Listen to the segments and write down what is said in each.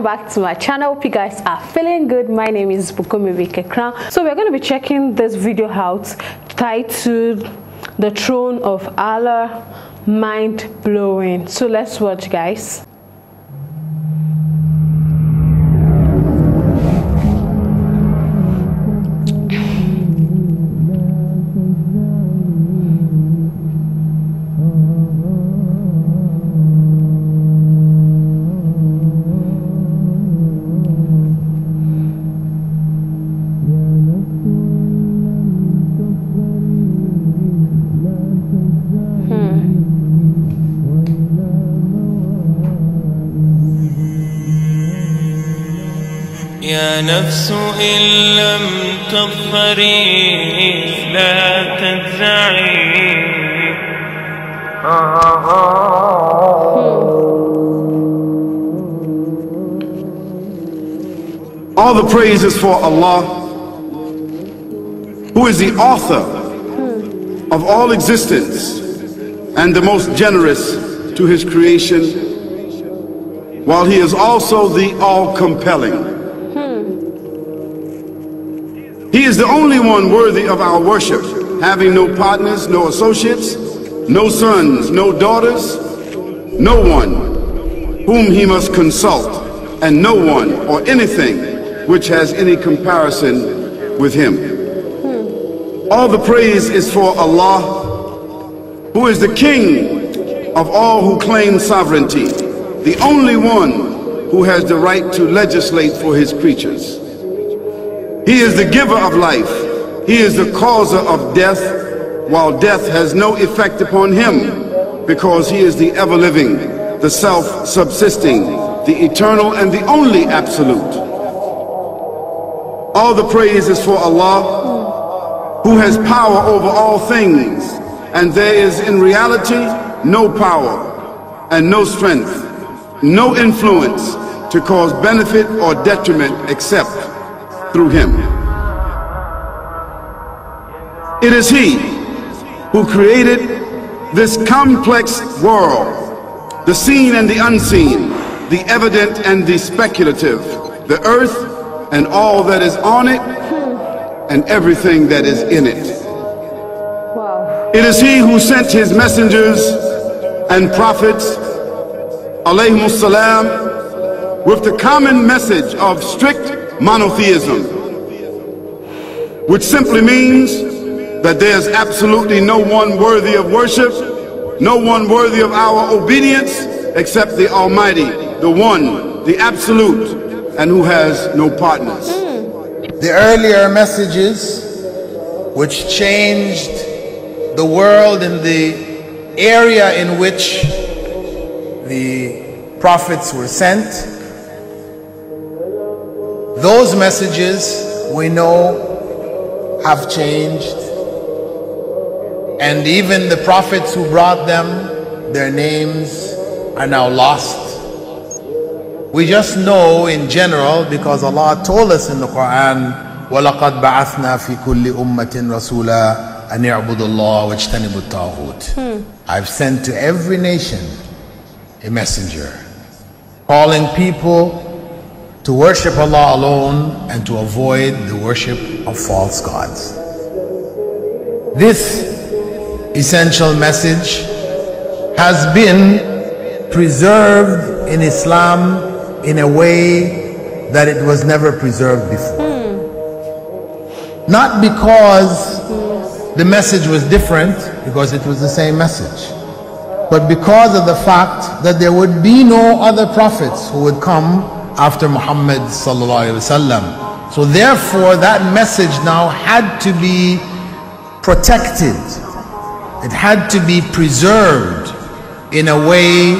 welcome back to my channel. Hope you guys are feeling good. My name is Bukunmi BK Crown so we're going to be checking this video out titled the throne of Allah mind blowing so let's watch guys يا نفس إن لم تظفري لا تدعي All the praise is for Allah, who is the author of all existence and the most generous to his creation, while he is also the all-compelling. Is the only one worthy of our worship, having no partners, no associates, no sons, no daughters, no one whom he must consult, and no one or anything which has any comparison with him. All the praise is for Allah, who is the King of all who claim sovereignty, the only one who has the right to legislate for his creatures. He is the giver of life. He is the causer of death, while death has no effect upon him, because he is the ever-living, the self-subsisting, the eternal and the only absolute. All the praise is for Allah, who has power over all things, and there is in reality no power and no strength, no influence to cause benefit or detriment except through him. It is he who created this complex world, the seen and the unseen, the evident and the speculative, the earth and all that is on it, and everything that is in it. wow It is he who sent his messengers and prophets, alayhimus salam, with the common message of strict monotheism, which simply means that there's absolutely no one worthy of worship, no one worthy of our obedience except the Almighty, the One, the Absolute, and who has no partners. The earlier messages which changed the world in the area in which the prophets were sent, those messages we know have changed. And even the prophets who brought them, their names are now lost. We just know in general because Allah told us in the Quran, وَلَقَدْ بَعَثْنَا فِي كُلِّ أُمَّةٍ رَسُولًا أَنْ يَعْبُدُوا اللَّهَ وَاجْتَنِبُوا الطَّاغُوتِ I've sent to every nation a messenger calling people to worship Allah alone and to avoid the worship of false gods. This essential message has been preserved in Islam in a way that it was never preserved before. Not because the message was different, because it was the same message, but because of the fact that there would be no other prophets who would come after Muhammad. So therefore that message now had to be protected. It had to be preserved in a way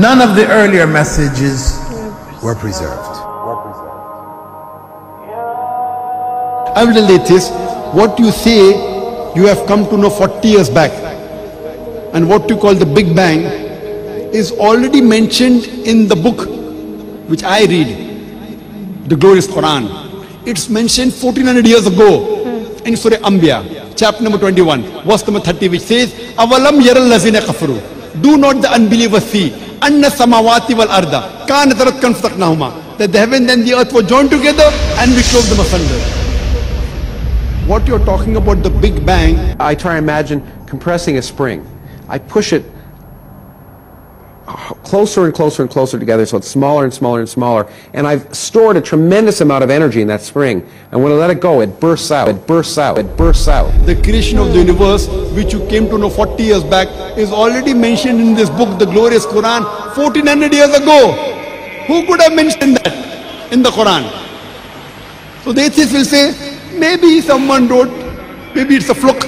none of the earlier messages were preserved. I'm. What you say you have come to know 40 years back and what you call the Big Bang is already mentioned in the book which I read, the glorious Quran. It's mentioned 1400 years ago in Surah Anbiya, chapter number 21, verse number 30, which says, lazina kafaru. Do not the unbelievers see anna samawati wal arda ratkan fataqnahuma that the heaven and the earth were joined together and we clove them asunder. What you're talking about the Big Bang, I try and imagine compressing a spring. I push it closer and closer and closer together so it's smaller and smaller and smaller. And I've stored a tremendous amount of energy in that spring. And when I let it go, it bursts out, it bursts out, it bursts out. the creation of the universe, which you came to know 40 years back, is already mentioned in this book, the glorious Quran, 1400 years ago. Who could have mentioned that in the Quran? So the atheists will say, maybe someone wrote, maybe it's a fluke,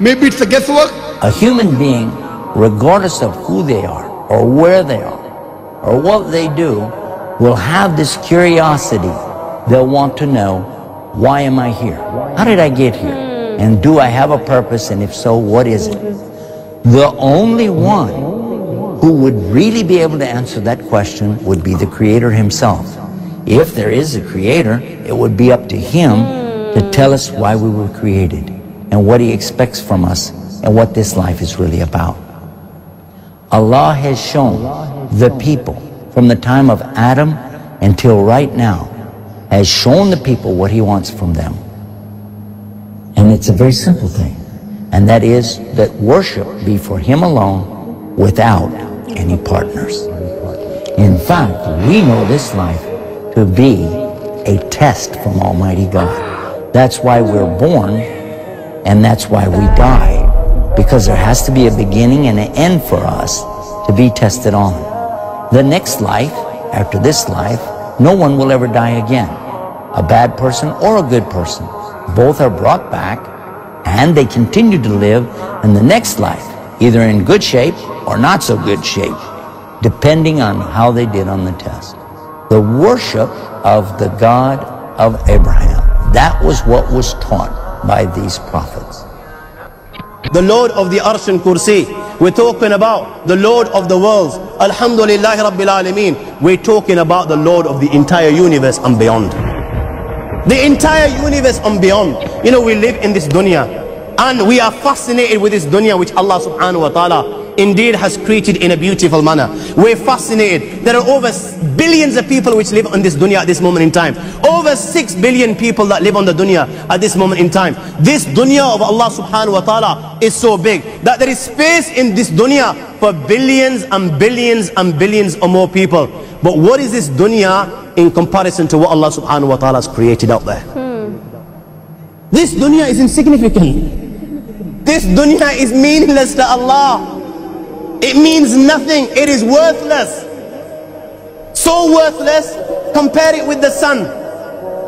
maybe it's a guesswork, A human being, regardless of who they are, or where they are, or what they do, will have this curiosity. They'll want to know, why am I here? How did I get here? And do I have a purpose? And if so, what is it? The only one who would really be able to answer that question would be the Creator Himself. If there is a Creator, it would be up to Him to tell us why we were created and what He expects from us and what this life is really about. Allah has shown the people from the time of Adam until right now, has shown the people what He wants from them. And it's a very simple thing. And that is that worship be for Him alone without any partners. In fact, we know this life to be a test from Almighty God. That's why we're born and that's why we die. Because there has to be a beginning and an end for us to be tested on. The next life, after this life, no one will ever die again. A bad person or a good person. Both are brought back and they continue to live in the next life, either in good shape or not so good shape, depending on how they did on the test. The worship of the God of Abraham. That was what was taught by these prophets. The Lord of the Arsh and Kursi. We're talking about the Lord of the worlds. Alhamdulillah Rabbil Alameen. We're talking about the Lord of the entire universe and beyond. The entire universe and beyond. You know, we live in this dunya. And we are fascinated with this dunya which Allah subhanahu wa ta'ala indeed has created in a beautiful manner. We're fascinated. There are over billions of people which live on this dunya at this moment in time. Over 6 billion people that live on the dunya at this moment in time. This dunya of Allah subhanahu wa ta'ala is so big that there is space in this dunya for billions and billions and billions or more people. But what is this dunya in comparison to what Allah subhanahu wa ta'ala has created out there? Hmm. This dunya is insignificant. This dunya is meaningless to Allah. It means nothing. It is worthless. So worthless, compare it with the sun.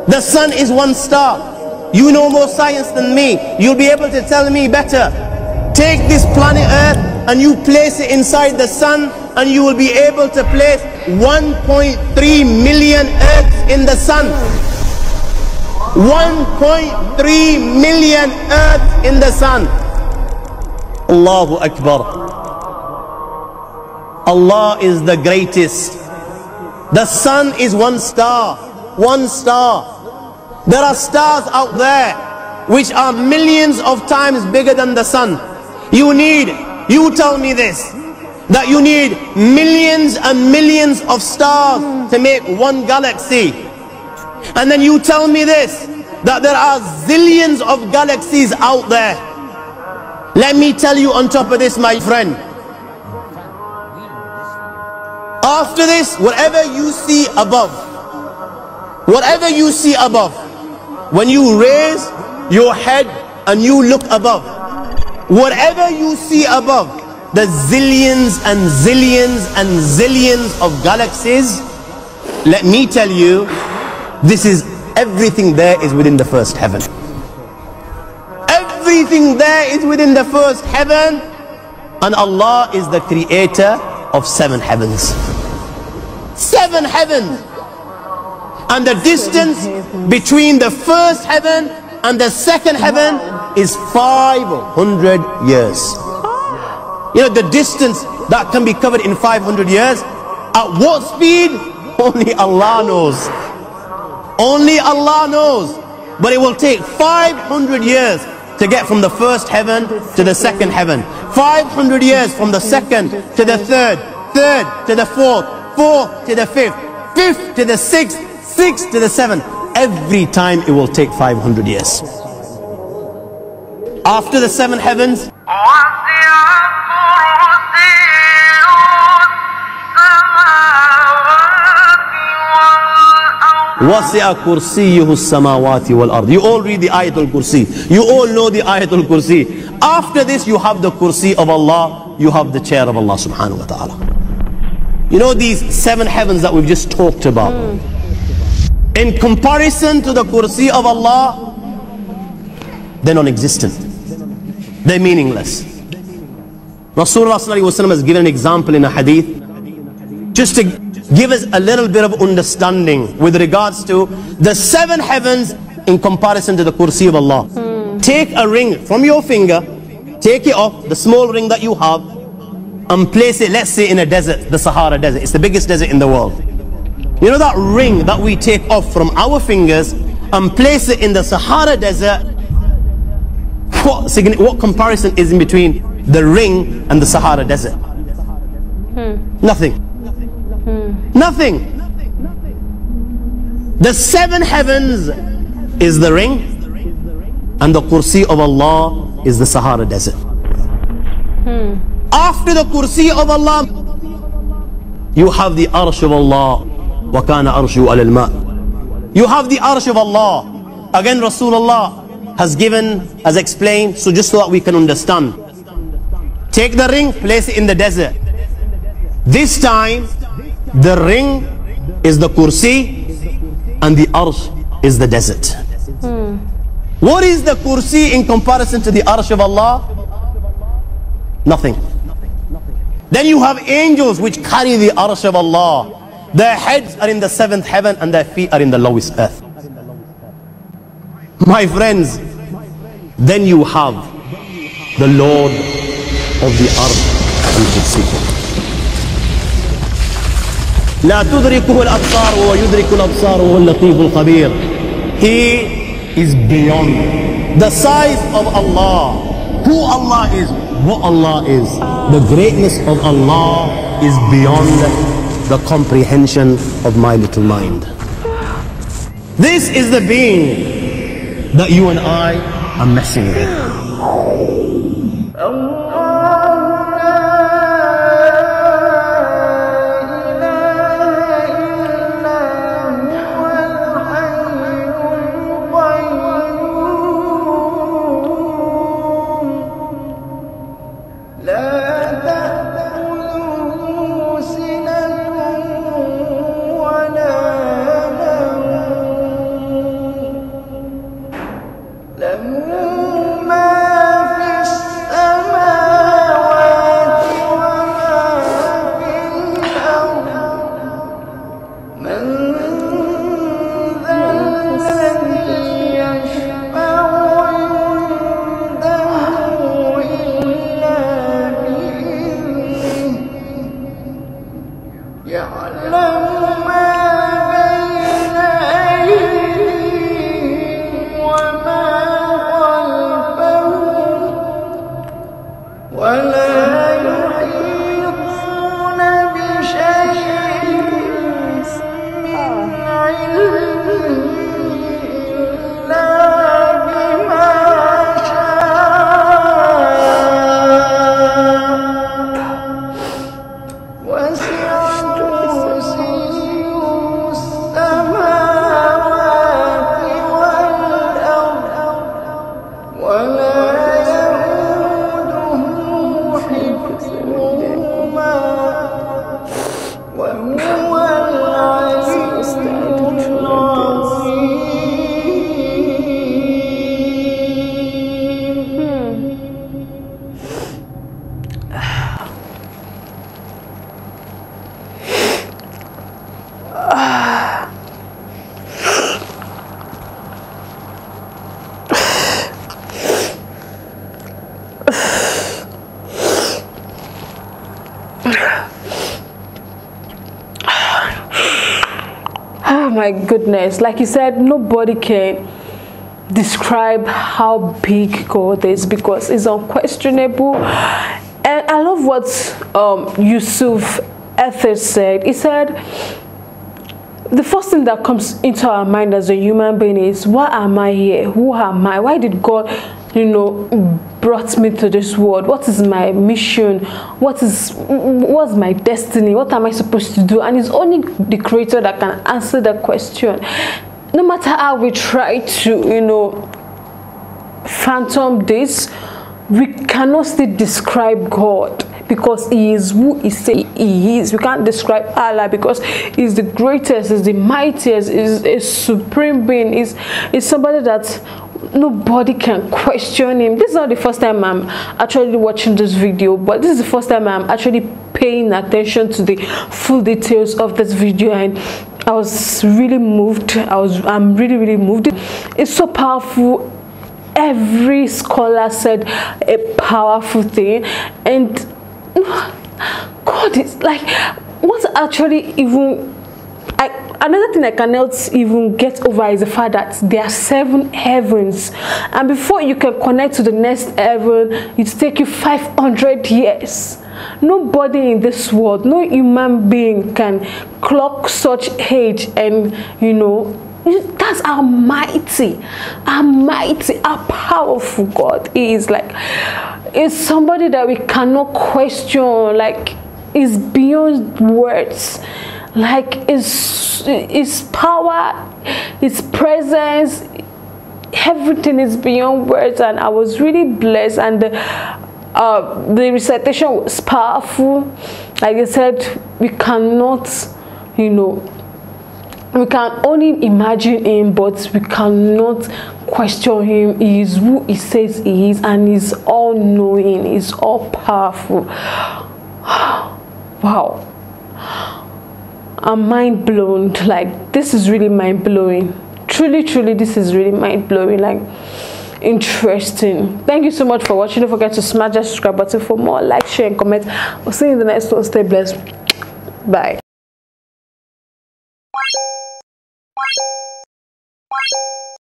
The sun is one star. You know more science than me. You'll be able to tell me better. Take this planet Earth and you place it inside the sun and you will be able to place 1.3 million Earths in the sun. 1.3 million Earths in the sun. Allahu Akbar. Allah is the greatest. The sun is one star. One star. There are stars out there which are millions of times bigger than the sun. You need, you tell me this, that you need millions and millions of stars to make one galaxy. And then you tell me this, that there are zillions of galaxies out there. Let me tell you on top of this, my friend. After this, whatever you see above, whatever you see above, when you raise your head and you look above, whatever you see above, the zillions and zillions and zillions of galaxies, let me tell you, this is everything there is within the first heaven. Everything there is within the first heaven, and Allah is the creator of seven heavens. Seven heavens. And the distance between the first heaven and the second heaven is 500 years. You know, the distance that can be covered in 500 years, at what speed? Only Allah knows. Only Allah knows. But it will take 500 years to get from the first heaven to the second heaven. 500 years from the second to the third. third to the fourth, fourth to the fifth, fifth to the sixth, sixth to the seventh. Every time it will take 500 years. After the seven heavens, وَسِعَ كُرْسِيُّهُ السَّمَاوَاتِ وَالْأَرْضِ You all read the Ayatul Kursi. You all know the Ayatul Kursi. After this, you have the Kursi of Allah. You have the chair of Allah subhanahu wa ta'ala. You know these seven heavens that we've just talked about. In comparison to the Kursi of Allah, they're non-existent. They're meaningless. Rasulullah has given an example in a hadith just to give us a little bit of understanding with regards to the seven heavens in comparison to the kursi of Allah. Hmm. Take a ring from your finger, take it off, the small ring that you have, and place it, let's say, in a desert, the Sahara Desert. It's the biggest desert in the world. You know that ring that we take off from our fingers and place it in the Sahara Desert? What, what comparison is in between the ring and the Sahara Desert? Hmm. Nothing. Hmm. Nothing. The seven heavens is the ring, and the kursi of Allah is the Sahara Desert. Hmm. After the kursi of Allah, you have the arsh of Allah. وَكَانَ أَرْشُ عَلَى الْمَاءِ You have the arsh of Allah. Again, Rasulullah has given, has explained, so just so that we can understand. Take the ring, place it in the desert. This time, the ring is the kursi and the arsh is the desert. What is the kursi in comparison to the arsh of Allah? Nothing. Then you have angels which carry the arsh of Allah. Their heads are in the seventh heaven and their feet are in the lowest earth. My friends, then you have the Lord of the earth and kursi. لا تدركه الأبصار وهو يدرك الأبصار وهو اللطيف الخبير He is beyond the size of Allah who Allah is what Allah is the greatness of Allah is beyond the comprehension of my little mind. This is the being that you and I are messing with my goodness. Like you said, nobody can describe how big God is because it's unquestionable. And I love what um, Yusuf atheist said. He said, the first thing that comes into our mind as a human being is why am i here who am i why did god you know brought me to this world? What is my mission? What is what's my destiny? What am i supposed to do? And it's only the creator that can answer that question. No matter how we try to you know phantom this we cannot still describe god because he is who he say he is. We can't describe allah because he's the greatest he's the mightiest he's a supreme being he's, he's somebody that nobody can question him. This is not the first time i'm actually watching this video but this is the first time i'm actually paying attention to the full details of this video and i was really moved. I was i'm really really moved. It's so powerful. Every scholar said a powerful thing and God is like what's actually even I, another thing I cannot even get over is the fact that there are seven heavens, and before you can connect to the next heaven, it take you 500 years. Nobody in this world, no human being can clock such age, and you know that's how mighty, how mighty, how powerful God is. Like, it's somebody that we cannot question. Like, is beyond words. Like, his, his power, his presence, everything is beyond words. And I was really blessed. And the, uh, the recitation was powerful. Like I said, we cannot, you know, we can only imagine him but we cannot question him he is who he says he is and he's all knowing he's all powerful wow i'm mind blown like this is really mind blowing truly truly this is really mind blowing like interesting. Thank you so much for watching. Don't forget to smash that subscribe button for more. Like share and comment. I'll see you in the next one. Stay blessed. Bye